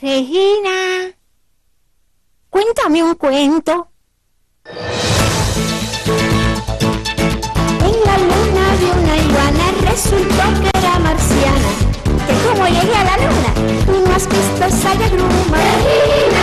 Regina, cuéntame un cuento. En la luna de una iguana resultó que era marciana. Que como llegué a la luna, y más vistosa y agruma. Regina,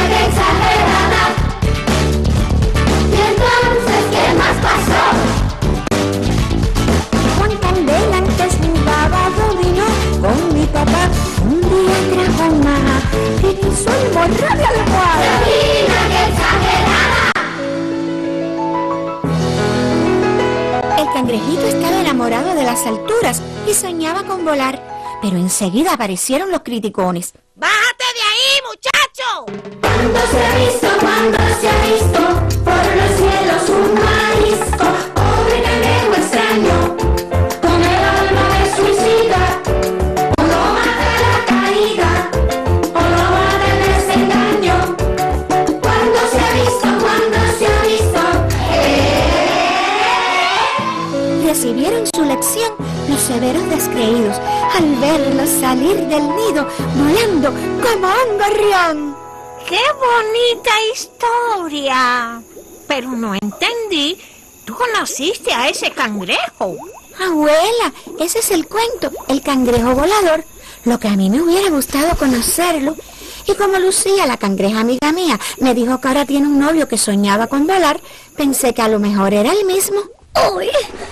las alturas y soñaba con volar. Pero enseguida aparecieron los criticones. ¡Bájate de ahí, muchacho! Cuando se ha visto, cuando se ha visto por los cielos un marisco, Recibieron su lección los severos descreídos al verlos salir del nido volando como un gorrión. ¡Qué bonita historia! Pero no entendí. ¿Tú conociste a ese cangrejo? Abuela, ese es el cuento, el cangrejo volador. Lo que a mí me hubiera gustado conocerlo. Y como Lucía, la cangreja amiga mía, me dijo que ahora tiene un novio que soñaba con volar, pensé que a lo mejor era el mismo. ¡Uy!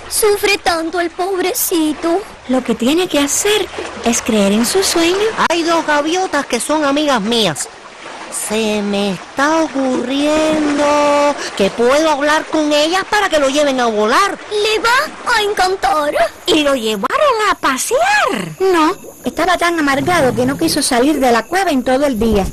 Sufre tanto el pobrecito. Lo que tiene que hacer es creer en su sueño. Hay dos gaviotas que son amigas mías. Se me está ocurriendo que puedo hablar con ellas para que lo lleven a volar. Le va a encantar. Y lo llevaron a pasear. No, estaba tan amargado que no quiso salir de la cueva en todo el día.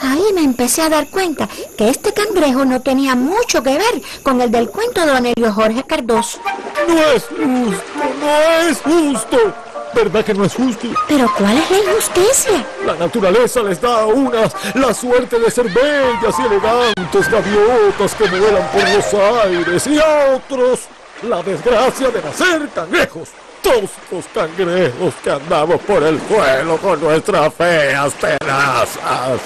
Ahí me empecé a dar cuenta que este cangrejo no tenía mucho que ver con el del cuento de Don Elio Jorge Cardoso. No es justo, no es justo. ¿Verdad que no es justo? Pero ¿cuál es la injusticia? La naturaleza les da a unas la suerte de ser bellas y elegantes gaviotas que vuelan por los aires y a otros la desgracia de nacer cangrejos. Toscos cangrejos que andamos por el suelo con nuestras feas tenazas.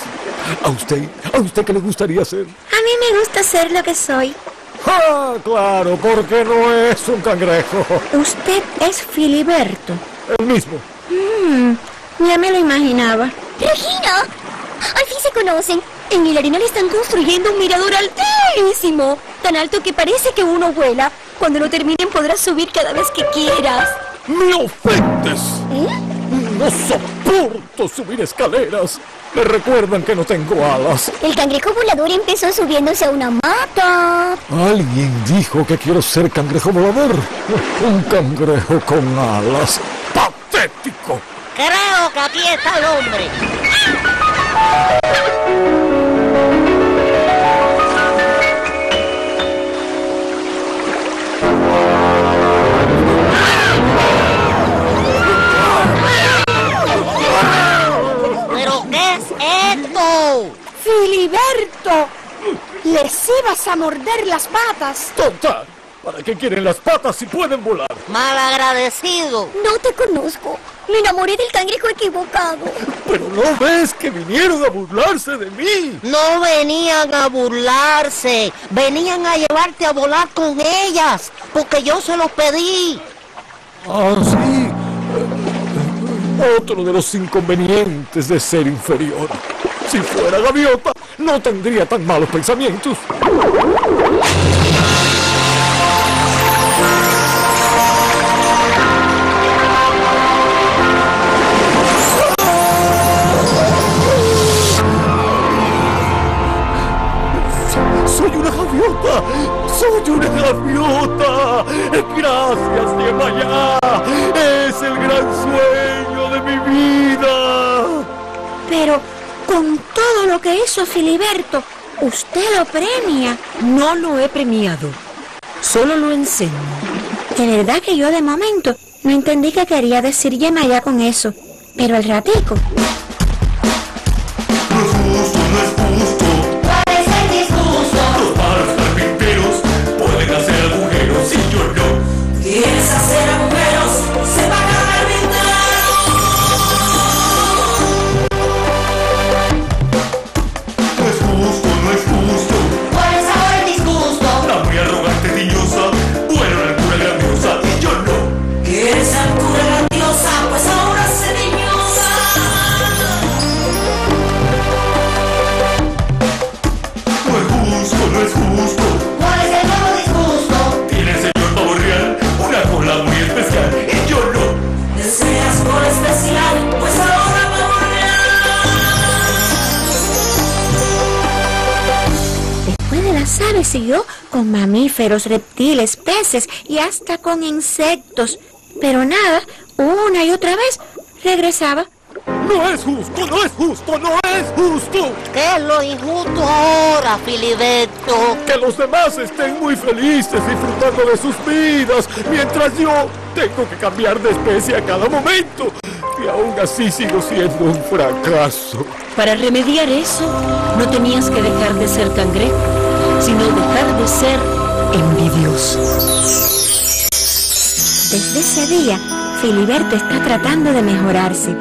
¿A usted? ¿A usted qué le gustaría ser? A mí me gusta ser lo que soy. Ah, claro, porque no es un cangrejo. Usted es Filiberto. El mismo. Mm, ya me lo imaginaba. ¡Regina! Al fin se conocen. En el arenal están construyendo un mirador altísimo. Tan alto que parece que uno vuela. Cuando lo terminen podrás subir cada vez que quieras. ¡Me ofendes! ¿Eh? No soporto subir escaleras. Me recuerdan que no tengo alas. El cangrejo volador empezó subiéndose a una mata. Alguien dijo que quiero ser cangrejo volador. Un cangrejo con alas. ¡Patético! Creo que aquí está el hombre. Les ibas a morder las patas. ¡Tonta! ¿Para qué quieren las patas si pueden volar? Malagradecido. No te conozco. Me enamoré del cangrejo equivocado. Pero no ves que vinieron a burlarse de mí. No venían a burlarse, venían a llevarte a volar con ellas, porque yo se los pedí. Ah, sí. Otro de los inconvenientes de ser inferior. Si fuera gaviota, no tendría tan malos pensamientos. ¡Soy una gaviota! ¡Soy una gaviota! ¡Gracias, Yemayá! ¡Es el gran sueño de mi vida! Pero con lo que hizo Filiberto, usted lo premia. No lo he premiado. Solo lo enseño. De verdad que yo de momento no entendí qué quería decir Yemaya con eso. Pero al ratico, siguió con mamíferos, reptiles, peces y hasta con insectos. Pero nada, una y otra vez regresaba. No es justo, no es justo, no es justo. ¿Qué es lo injusto ahora, Filiberto? Que los demás estén muy felices disfrutando de sus vidas, mientras yo tengo que cambiar de especie a cada momento. Y aún así sigo siendo un fracaso. Para remediar eso, no tenías que dejar de ser cangrejo, sino dejar de ser envidioso. Desde ese día, Filiberto está tratando de mejorarse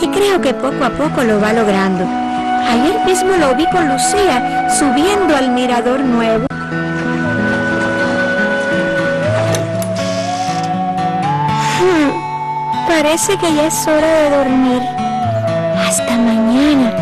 y creo que poco a poco lo va logrando. Ayer mismo lo vi con Lucía subiendo al mirador nuevo. Hmm, parece que ya es hora de dormir. Hasta mañana.